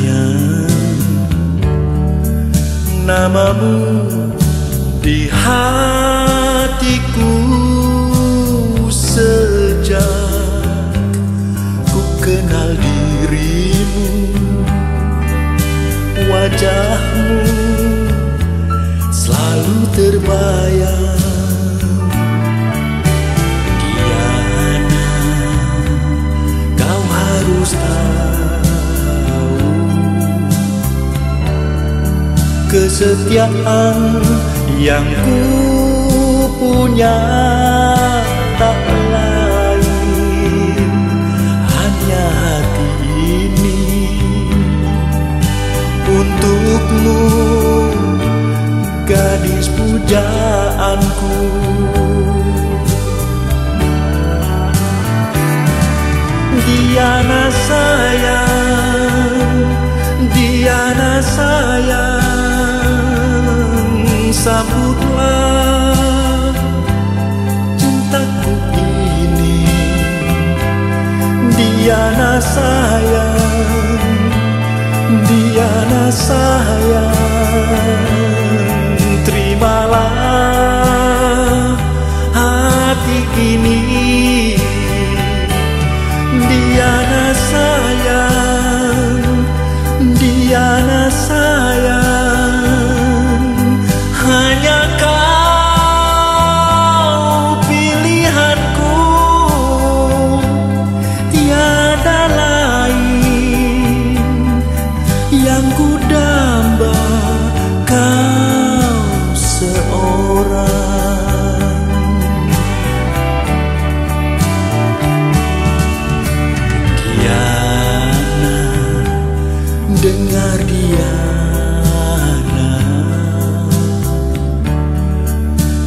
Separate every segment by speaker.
Speaker 1: sayang. Namamu di hatiku sejak Ku kenal dirimu. Wajahmu selalu terbayang. Diana, kau harus tahu kesetiaan yang ku punya tak lain. Hanya hati ini untukmu gadis pujaanku. Diana sayang Sambutlah cintaku ini. Diana sayang Diana sayang. Terimalah hati ini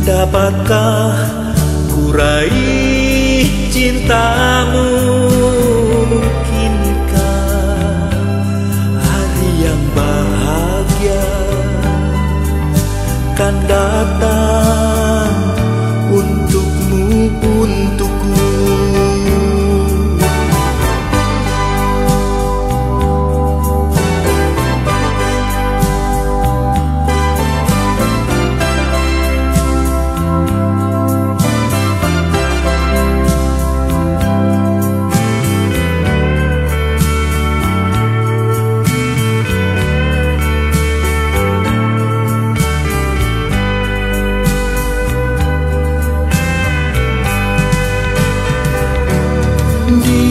Speaker 1: Dapatkah ku raih cintamu? Mungkinkah hari yang bahagia? Kan datang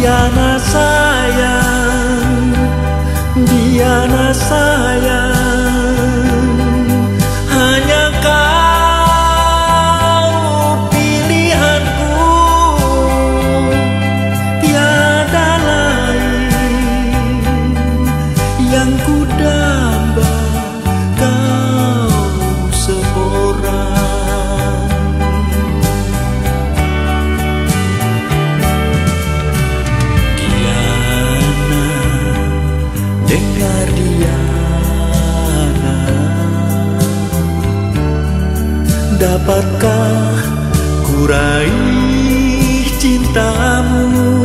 Speaker 1: Diana sayang Diana sayang. Hanya kau pilihanku. Tiada lain Yang ku Dapatkah ku raih cintamu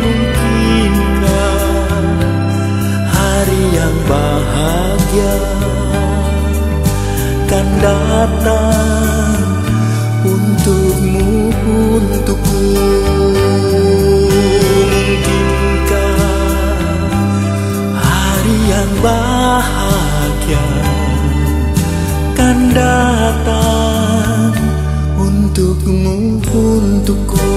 Speaker 1: Mungkinkah? Hari yang bahagia Kan datang untukmu, untukku. Mungkinkah hari yang bahagia Kan datang untukmu, untukku